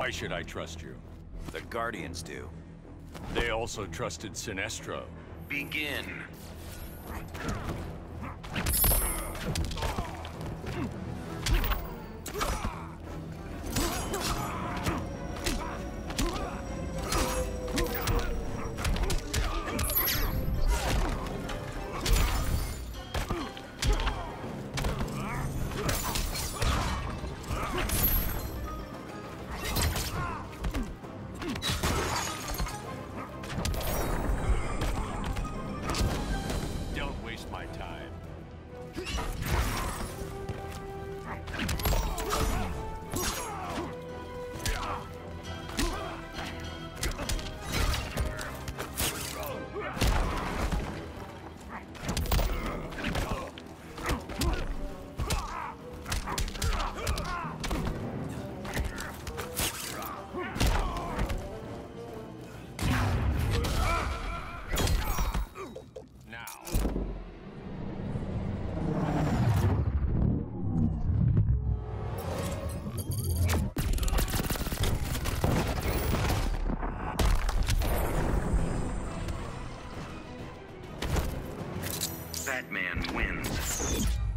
Why should I trust you? The Guardians do. They also trusted Sinestro. Begin. Batman wins.